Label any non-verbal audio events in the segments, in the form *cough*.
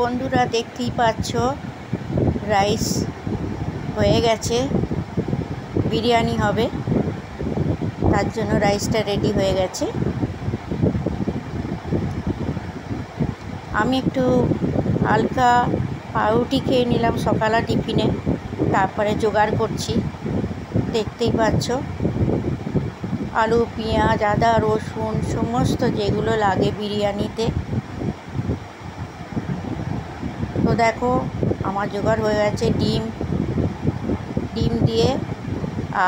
বন্ধুরা দেখতেই পাচ্ছ রাইস হয়ে গেছে, বিরিয়ানি হবে, তার জন্য রাইসটা রেডি হয়ে গেছে। আমি একটু হালকা পাউরুটি খেয়ে নিলাম সকালে টিফিনে, তারপরে জোগাড় করছি, দেখতেই পাচ্ছ। আলু, পেঁয়াজ, আদা, রসুন, সমস্ত যেগুলো লাগে বিরিয়ানিতে তো দেখো, আমার জোগাড় হয়ে গেছে ডিম। ডিম দিয়ে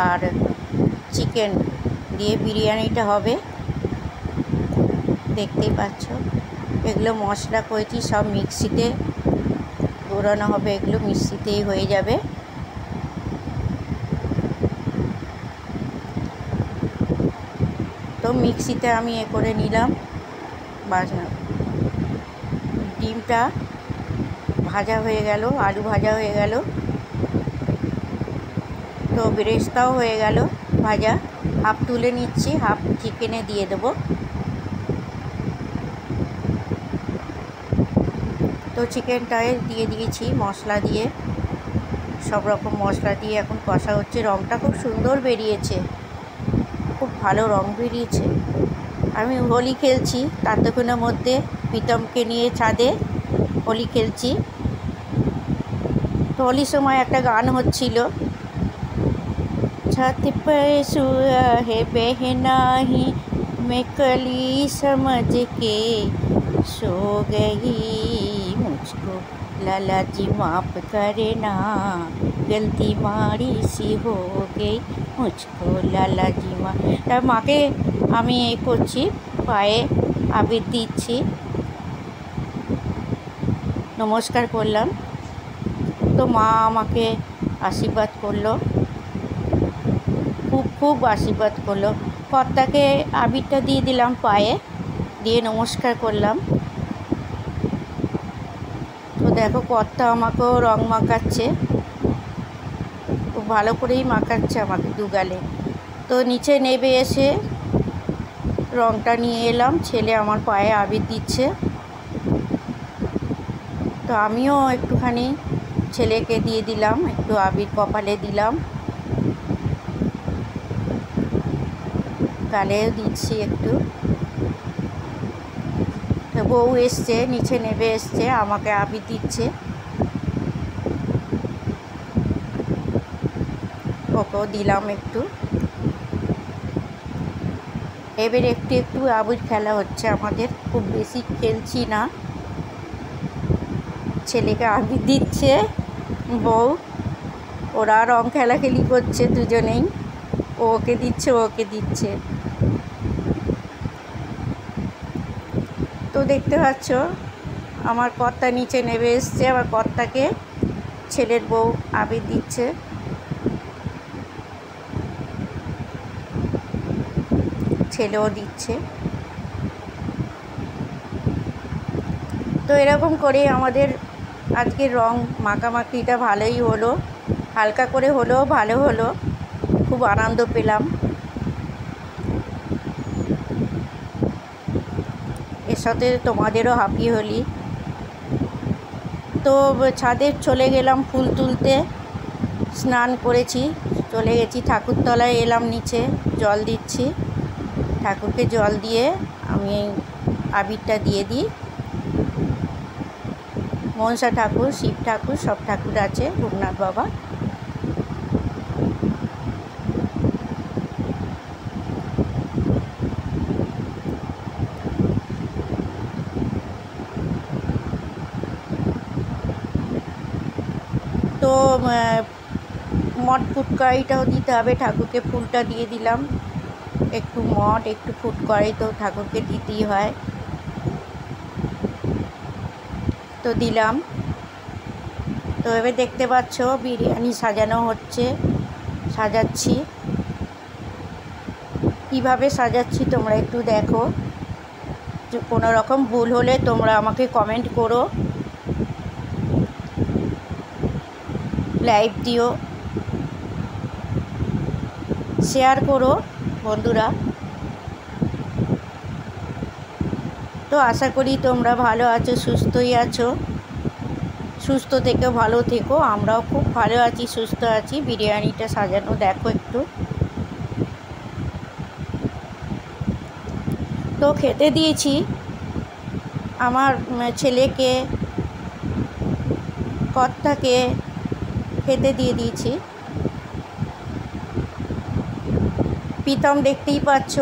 আর চিকেন দিয়ে বিরিয়ানিটা হবে। দেখতেই পাচ্ছ, এগুলো মশলা করেছি সব মিক্সিতে ঘোরানো হবে। এগুলো মিক্সিতেই হয়ে যাবে। তো মিক্সিতে আমি এ করে নিলাম। বাজনা ডিমটা ভাজা হয়ে গেল, আলু ভাজা হয়ে গেল। তো বেরেস্তাও হয়ে গেল ভাজা। হাফ তুলে নিচ্ছি, হাফ চিকেনে দিয়ে দেবো। তো চিকেনটায় দিয়ে দিয়েছি মশলা দিয়ে। সব রকম মশলা দিয়ে এখন কষা হচ্ছে। রঙটা খুব সুন্দর বেরিয়েছে। খুব ভালো রং বেরিয়েছে। আমি হোলি খেলছি ততক্ষণের মধ্যে প্রীতমকে নিয়ে ছাদে হোলি খেলছি। হোলির সময় একটা গান হচ্ছিল छत पर सुआ है बहना ही मैं कली समझ के सो गई मुझको लाला जी माफ करना गलती मारी सी हो गई मुझको লালা জি মা তার মাকে আমি এ করছি পায়ে আবির দিচ্ছি নমস্কার করলাম তো মা আমাকে আশীর্বাদ করল। খুব খুব আশীর্বাদ করল। কর্তাকে আবিরটা দিয়ে দিলাম পায়ে, দিয়ে নমস্কার করলাম। তো দেখো কর্তা আমাকেও রং মাখাচ্ছে। খুব ভালো করেই মাখাচ্ছে আমাকে দুগালে। তো নিচে নেবে এসে রংটা নিয়ে এলাম। ছেলে আমার পায়ে আবির দিচ্ছে। তো আমিও একটুখানি ছেলেকে দিয়ে দিলাম, একটু আবির কপালে দিলাম। গালেও দিচ্ছি একটু। বউ এসছে, নিচে নেবে এসছে, আমাকে আবির দিচ্ছে। ওকেও দিলাম একটু। এবার একটু একটু আবির খেলা হচ্ছে আমাদের, খুব বেশি খেলছি না। ছেলেকে আবির দিচ্ছে। বউ। ওরা রং খেলাখেলি করছে দুজনেই। ও ওকে দিচ্ছে ওকে দিচ্ছে। তো দেখতে পাচ্ছ, আমার কর্তা নিচে নেমে এসছে, আমার কর্তাকে ছেলের বউ আবির দিচ্ছে। ছেলেও দিচ্ছে। তো এরকম করে আমাদের আজকের রং মাখামাখিটা ভালোই হলো। হালকা করে হলেও ভালো হলো। খুব আনন্দ পেলাম। এর সাথে তোমাদেরও হাঁপি হলি। তো ছাদে চলে গেলাম ফুল তুলতে। স্নান করেছি, চলে গেছি, ঠাকুরতলায় এলাম নিচে, জল দিচ্ছি। ঠাকুরকে জল দিয়ে আমি আবিরটা দিয়ে দিই। মনসা ঠাকুর, শিব ঠাকুর, সব ঠাকুর আছে, ভূমনাথ বাবা। তো মঠ ফুটকড়াইটাও দিতে হবে, ঠাকুরকে ফুলটা দিয়ে দিলাম। একটু মঠ, একটু ফুটকড়াই তো ঠাকুরকে দিতেই হয়। তো দিলাম। তো এবার দেখতে পাচ্ছ, বিরিয়ানি সাজানো হচ্ছে। সাজাচ্ছি। কীভাবে সাজাচ্ছি তোমরা একটু দেখো। কোনো রকম ভুল হলে তোমরা আমাকে কমেন্ট করো। লাইভ দিও। শেয়ার করো, বন্ধুরা। তো আশা করি তোমরা ভালো আছো, সুস্থই আছো। সুস্থ থেকো ভালো থেকো, আমরাও খুব ভালো আছি, সুস্থ আছি। বিরিয়ানিটা সাজানো দেখো একটু। তো খেতে দিয়েছি আমার ছেলেকে, কর্তাকে খেতে দিয়ে দিয়েছি। প্রীতম দেখতেই পাচ্ছ,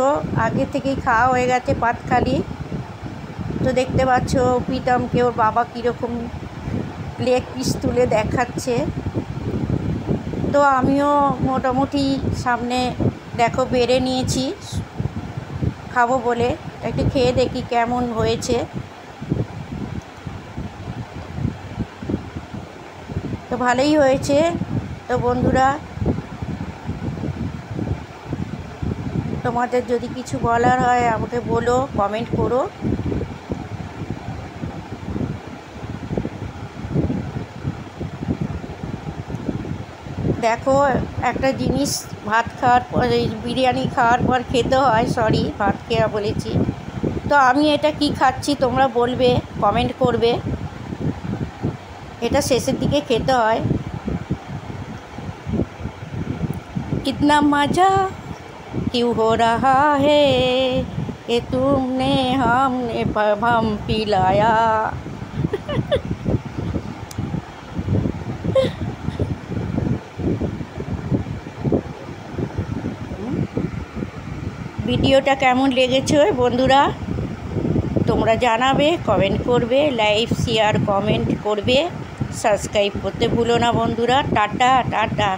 আগে থেকেই খাওয়া হয়ে গেছে পাতখালি তো দেখতে পাচ্ছ প্রীতমকে, ওর বাবা কীরকম লেগ পিস তুলে দেখাচ্ছে। তো আমিও মোটামুটি সামনে, দেখো, বেড়ে নিয়েছি। খাব বলে। একটু খেয়ে দেখি কেমন হয়েছে। তো ভালোই হয়েছে। তো বন্ধুরা, তোমাদের যদি কিছু বলার হয় আমাকে বলো কমেন্ট করো। দেখো, একটা জিনিস ভাত খাওয়ার পর বিরিয়ানি খাওয়ার পর খেতে হয় সরি ভাত খেয়া বলেছি। তো আমি এটা কি খাচ্ছি তোমরা বলবে কমেন্ট করবে। এটা শেষের দিকে খেতে হয়। কিতনা মজা কি হো রাহা হে, এ তুমনে হামনে হাম পিলায়া। *laughs* ভিডিওটা কেমন লেগেছে বন্ধুরা? তোমরা জানাবে কমেন্ট করবে লাইক শেয়ার কমেন্ট করবে। সাবস্ক্রাইব করতে ভুলো না বন্ধুরা। টাটা টাটা।